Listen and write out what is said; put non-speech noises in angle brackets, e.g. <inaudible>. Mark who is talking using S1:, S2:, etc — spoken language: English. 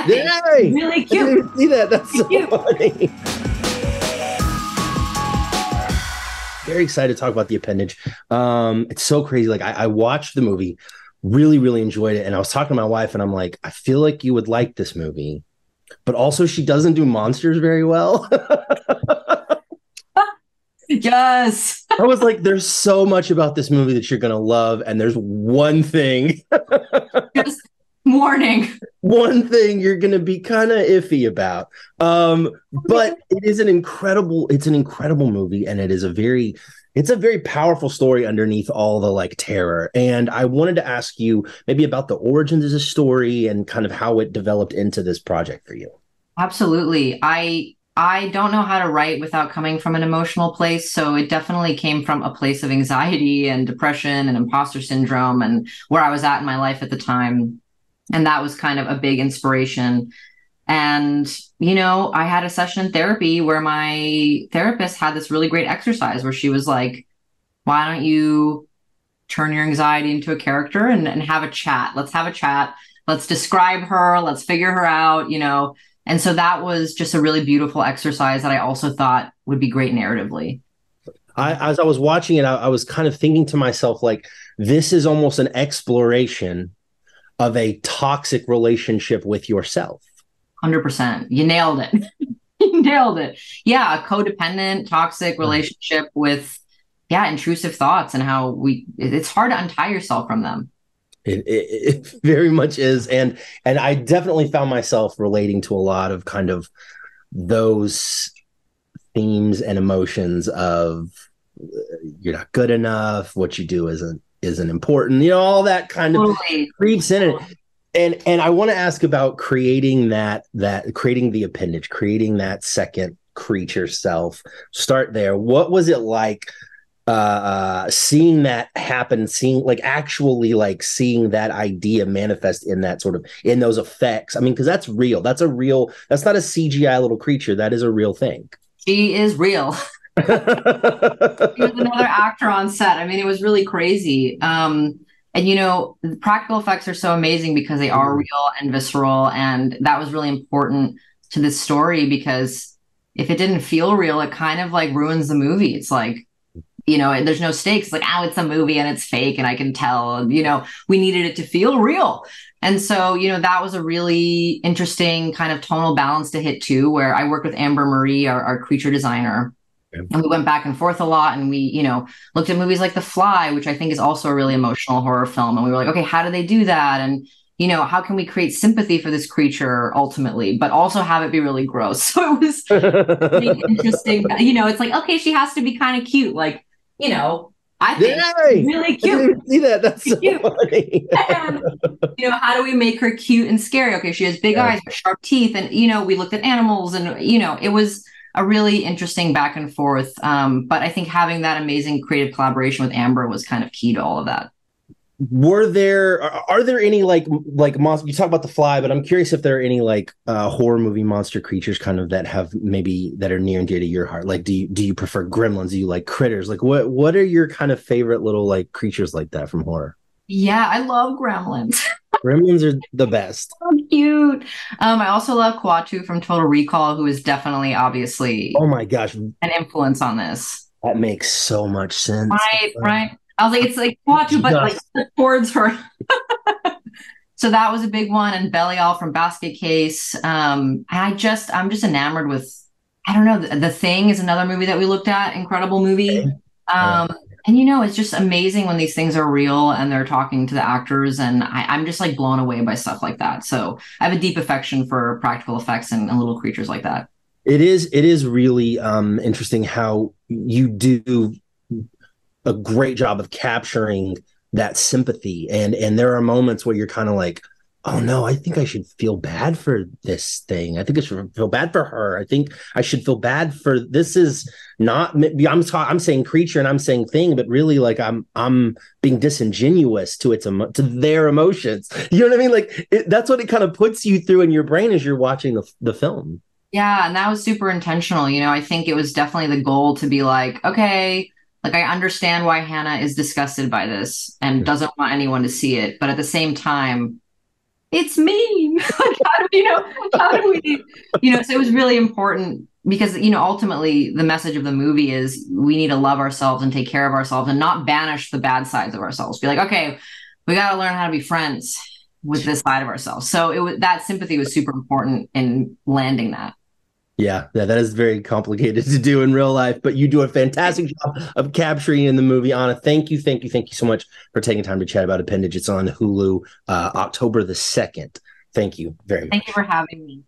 S1: I think
S2: Yay!
S1: really
S2: I didn't
S1: cute.
S2: even see that. That's so
S1: Cute.
S2: funny. Very excited to talk about the appendage. Um, it's so crazy. Like I, I watched the movie, really, really enjoyed it, and I was talking to my wife, and I'm like, I feel like you would like this movie, but also she doesn't do monsters very well. <laughs>
S1: Yes.
S2: I was like, there's so much about this movie that you're gonna love, and there's one thing,
S1: Just warning.
S2: one thing you're gonna be kind of iffy about. Um, but <laughs> it is an incredible, it's an incredible movie, and it is a very, it's a very powerful story underneath all the like terror. And I wanted to ask you maybe about the origins of the story and kind of how it developed into this project for you.
S1: Absolutely. I I don't know how to write without coming from an emotional place, so it definitely came from a place of anxiety and depression and imposter syndrome and where I was at in my life at the time. And that was kind of a big inspiration. And, you know, I had a session in therapy where my therapist had this really great exercise where she was like, why don't you turn your anxiety into a character and, and have a chat? Let's have a chat. Let's describe her. Let's figure her out, you know. And so that was just a really beautiful exercise that I also thought would be great narratively.
S2: I, as I was watching it, I, I was kind of thinking to myself, like, this is almost an exploration of a toxic relationship with yourself.
S1: 100%. You nailed it. <laughs> you nailed it. Yeah, a codependent, toxic relationship with, yeah, intrusive thoughts and how we it's hard to untie yourself from them.
S2: It, it, it very much is, and and I definitely found myself relating to a lot of kind of those themes and emotions of uh, you're not good enough, what you do isn't isn't important, you know, all that kind of
S1: Totally.
S2: creeps in it. And and I want to ask about creating that that creating the appendage, creating that second creature self. Start there. What was it like uh, uh seeing that happen seeing like actually like seeing that idea manifest in that sort of in those effects i mean because that's real that's a real that's not a cgi little creature that is a real thing
S1: She is real. Was another actor on set. I mean, it was really crazy. Um, and you know, the practical effects are so amazing because they are
S2: Mhm.
S1: real and visceral, and that was really important to this story because if it didn't feel real, it kind of like ruins the movie. It's like, you know, there's no stakes. It's like, oh, it's a movie and it's fake, and I can tell. And you know, we needed it to feel real. And so, you know, that was a really interesting kind of tonal balance to hit too, where I worked with Amber Marie, our, our creature designer.
S2: Yeah.
S1: And we went back and forth a lot and we, you know, looked at movies like The Fly, which I think is also a really emotional horror film. And we were like, okay, how do they do that? And, you know, how can we create sympathy for this creature ultimately, but also have it be really gross? <laughs> So it was really <laughs> interesting. You know, it's like, okay, she has to be kind of cute. Like, you know, I think
S2: Yay!
S1: really cute.
S2: see that that's so
S1: Cute.
S2: funny <laughs>
S1: And, you know, how do we make her cute and scary? Okay, she has big
S2: Yeah.
S1: eyes, sharp teeth, and you know, we looked at animals, and you know, it was a really interesting back and forth. Um, but I think having that amazing creative collaboration with Amber was kind of key to all of that.
S2: were there are, there any like like monster you talk about the fly but i'm curious if there are any like uh horror movie monster creatures kind of that have maybe that are near and dear to your heart like do you do you prefer gremlins do you like critters like what what are your kind of favorite little like creatures like that from horror
S1: Yeah, I love gremlins. <laughs>
S2: gremlins are the best
S1: cute. Um, I also love Kuato from Total Recall, who is definitely obviously
S2: oh my gosh
S1: an influence on this.
S2: that makes so much sense
S1: Right, right. I was like, it's like Kuato, but like towards her. <laughs> so that was a big one, and Belial from Basket Case. Um, I just, I'm just enamored with. I don't know. The, the Thing is another movie that we looked at. Incredible movie. Um, and you know, it's just amazing when these things are real and they're talking to the actors, and I, I'm just like blown away by stuff like that. So I have a deep affection for practical effects and, and little creatures like that.
S2: it is it is really um interesting how you do a great job of capturing that sympathy and and there are moments where you're kind of like oh no i think i should feel bad for this thing. I think i should feel bad for her. I think i should feel bad for this is not i'm ta- i'm saying creature and i'm saying thing but really like i'm i'm being disingenuous to its emo- to their emotions. <laughs> You know what i mean? Like it, that's what it kind of puts you through in your brain as you're watching the, the film.
S1: Yeah, and that was super intentional. You know, I think it was definitely the goal to be like, okay, like I understand why Hannah is disgusted by this and doesn't want anyone to see it, but at the same time, it's me. <laughs> like, how do you know? How do we, you know? So it was really important because you know ultimately the message of the movie is we need to love ourselves and take care of ourselves and not banish the bad sides of ourselves. Be like, okay, we got to learn how to be friends with this side of ourselves. So it was that sympathy was super important in landing that.
S2: Yeah, yeah, that is very complicated <laughs> to do in real life, but you do a fantastic job of capturing in the movie. Anna, thank you, thank you, thank you so much for taking time to chat about Appendage. It's on Hulu uh, October the 2nd. Thank you very much.
S1: Thank you for having me.